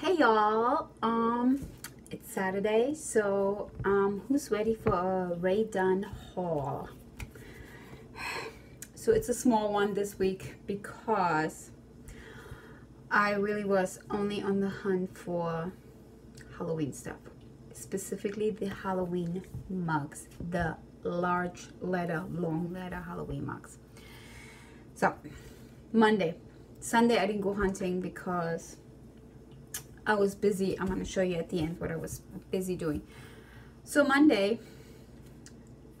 Hey y'all, um, it's Saturday, so um, who's ready for a Rae Dunn haul? So it's a small one this week because I really was only on the hunt for Halloween stuff, specifically the Halloween mugs, the large letter, long letter Halloween mugs. So Monday, Sunday I didn't go hunting because I was busy. I'm going to show you at the end what I was busy doing. So Monday,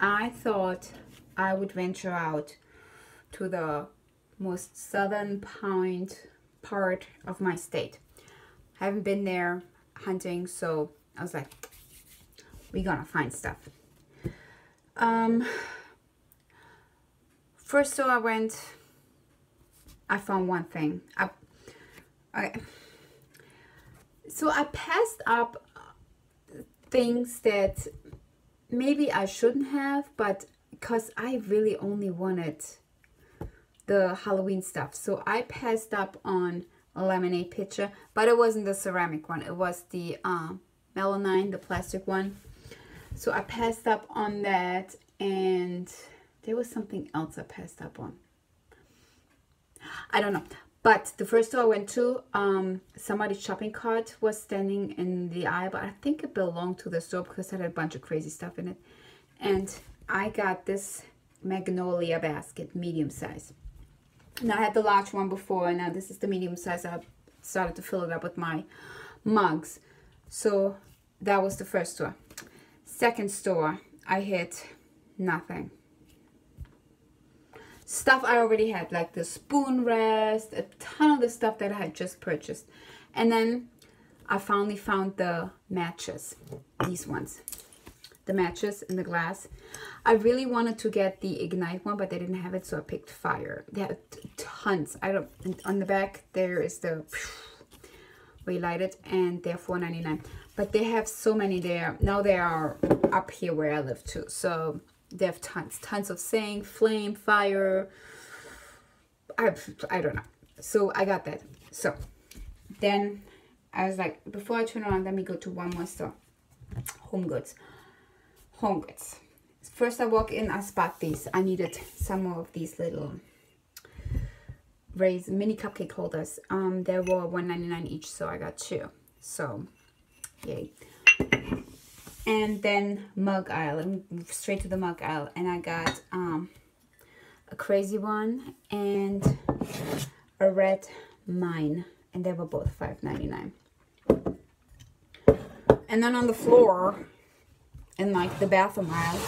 I thought I would venture out to the most southern point part of my state. I haven't been there hunting, so I was like, we're gonna find stuff. Um, first, so I went, I found one thing. I, I so I passed up things that maybe I shouldn't have, but because I really only wanted the Halloween stuff. So I passed up on a lemonade pitcher, but it wasn't the ceramic one. It was the uh, melamine, the plastic one. So I passed up on that and there was something else I passed up on. I don't know. But the first store I went to, um, somebody's shopping cart was standing in the aisle, but I think it belonged to the store because it had a bunch of crazy stuff in it. And I got this Magnolia basket, medium size. Now I had the large one before, and now this is the medium size. I started to fill it up with my mugs. So that was the first store. Second store, I hit nothing stuff I already had, like the spoon rest, a ton of the stuff that I had just purchased. And then I finally found the matches, these ones, the matches in the glass. I really wanted to get the Ignite one, but they didn't have it, so I picked Fire. They had tons. I don't, on the back, there is the you light it, and they're $4.99. But they have so many there. Now they are up here where I live too. So they have tons, tons of saying, flame, fire. I, I don't know. So I got that. So then I was like, before I turn around, let me go to one more store. Home Goods. Home Goods. First I walk in, I spot these. I needed some of these little raised mini cupcake holders. Um, they were $1.99 each, so I got two. So, yay and then mug aisle. And straight to the mug aisle. And I got um, a crazy one and a red mine. And they were both $5.99 and then on the floor in like the bathroom aisle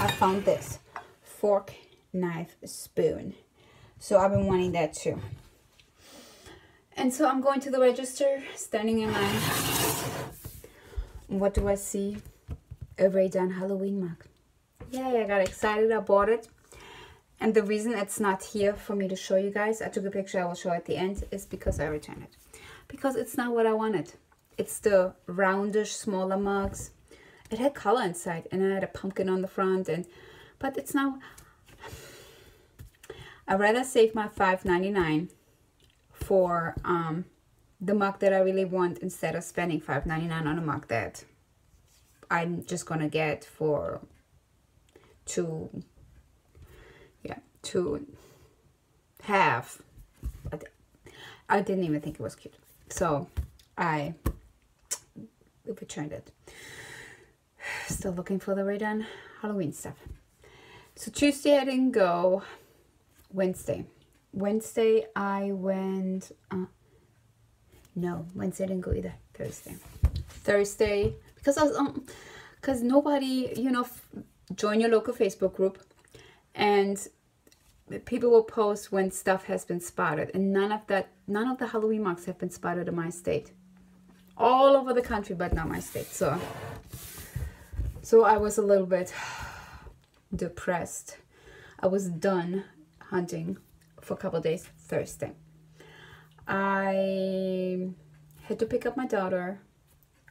I found this fork knife spoon. So I've been wanting that too. And so I'm going to the register standing in line what do I see? A Rae Dunn Halloween mug. Yay, I got excited. I bought it. And the reason it's not here for me to show you guys, I took a picture I will show at the end, is because I returned it. Because it's not what I wanted. It's the roundish, smaller mugs. It had color inside and I had a pumpkin on the front. and But it's not... I'd rather save my $5.99 for um, the mug that I really want instead of spending $5.99 on a mug that I'm just gonna get for two yeah two half I didn't even think it was cute. So I returned it. Still looking for the Dunn Halloween stuff. So Tuesday I didn't go. Wednesday. Wednesday I went uh, no, Wednesday didn't go either. Thursday. Thursday, because I was, um, because nobody, you know, join your local Facebook group and people will post when stuff has been spotted and none of that, none of the Halloween marks have been spotted in my state. All over the country, but not my state. So, so I was a little bit depressed. I was done hunting for a couple days Thursday. I had to pick up my daughter,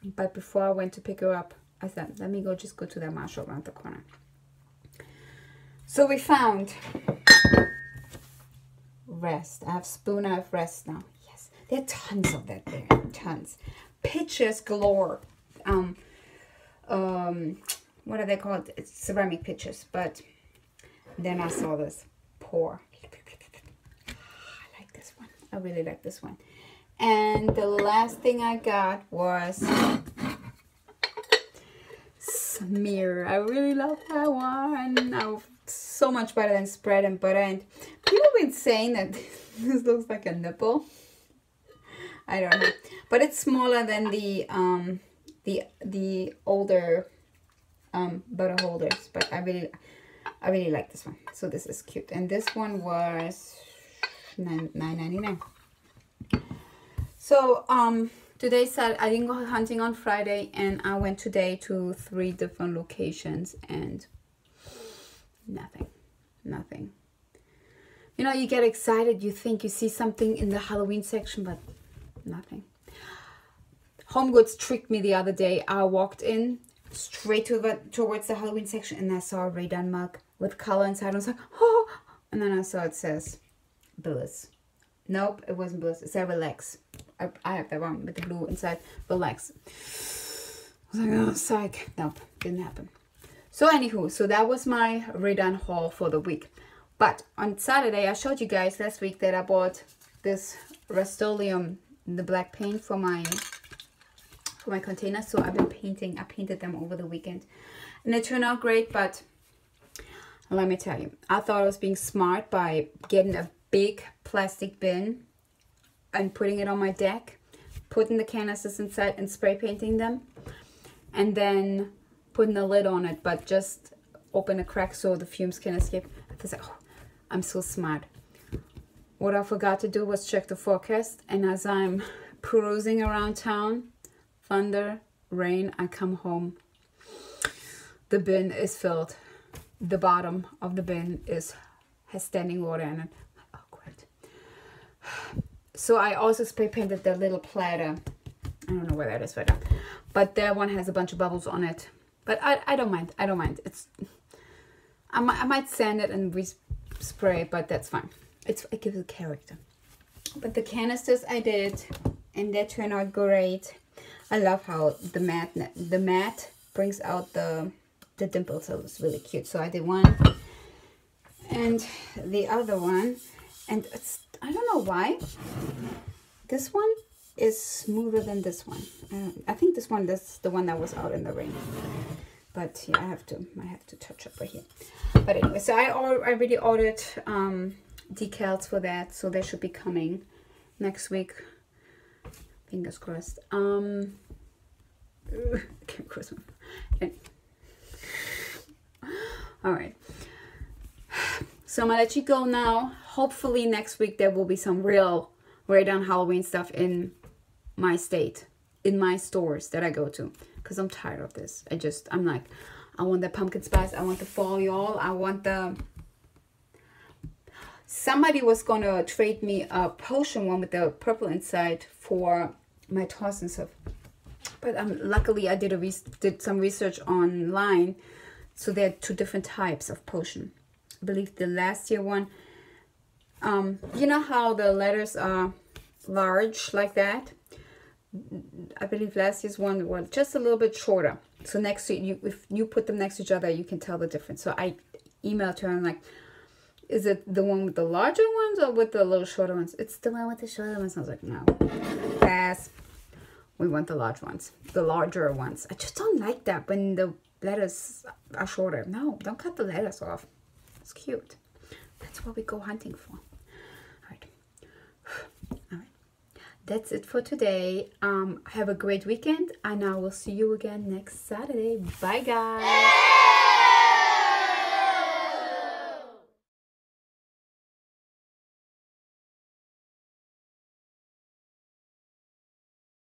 but before I went to pick her up, I said, let me go just go to that Marshall around the corner. So we found rest. I have spoon, I have rest now. Yes, There are tons of that there. Tons. Pitchers galore. Um, um, what are they called? It's ceramic pitchers. But then I saw this pour. I like this one. I really like this one. And the last thing I got was smear. I really love that one. So much better than spread and butter. And people have been saying that this looks like a nipple. I don't know, but it's smaller than the um the the older um butter holders. But I really I really like this one. So this is cute, and this one was nine nine ninety nine. So um today said I didn't go hunting on Friday, and I went today to three different locations and nothing, nothing. You know, you get excited, you think you see something in the Halloween section, but nothing. Home Goods tricked me the other day. I walked in straight to the, towards the Halloween section and I saw a Rae Dunn mug with color inside. I was like, oh, and then I saw it says Bliss. Nope, it wasn't Bliss. It's said Relax. I, I have that one with the blue inside. Relax. I was like, oh, psych. Nope, didn't happen. So anywho, so that was my Rae Dunn haul for the week. But on Saturday, I showed you guys last week that I bought this Rust-Oleum the black paint for my for my container so I've been painting I painted them over the weekend and it turned out great but let me tell you I thought I was being smart by getting a big plastic bin and putting it on my deck putting the canisters inside and spray painting them and then putting the lid on it but just open a crack so the fumes can escape I was like oh I'm so smart what I forgot to do was check the forecast and as I'm perusing around town, thunder, rain, I come home. The bin is filled. The bottom of the bin is has standing water in it. So I also spray painted the little platter. I don't know where that is right now. But that one has a bunch of bubbles on it. But I, I don't mind. I don't mind. It's I might, I might sand it and respray, but that's fine it's it gives a character but the canisters I did and they turned out great I love how the matte the matte brings out the the dimples so it's really cute so I did one and the other one and it's I don't know why. This one is smoother than this one. Uh, I think this one is the one that was out in the rain. But yeah I have to I have to touch up right here. But anyway so I already ordered um decals for that so they should be coming next week. Fingers crossed. Um can't cross and, all right so i'm gonna let you go now. Hopefully next week there will be some real Rae Dunn halloween stuff in my state in my stores that i go to. Because i'm tired of this. I just i'm like i want the pumpkin spice i want the fall y'all. I want the somebody was to trade me a potion one with the purple inside for my toss and stuff. But um, luckily I did a did some research online. So there are two different types of potion believe the last year one um, you know how the letters are large like that I believe last year's one was just a little bit shorter so next to you if you put them next to each other you can tell the difference so I emailed her and like is it the one with the larger ones or with the little shorter ones? It's the one with the shorter ones. I was like, no. Pass. We want the large ones. The larger ones. I just don't like that when the letters are shorter. No, don't cut the letters off. It's cute. That's what we go hunting for. All right. All right. That's it for today. Um, have a great weekend and I will see you again next Saturday. Bye guys.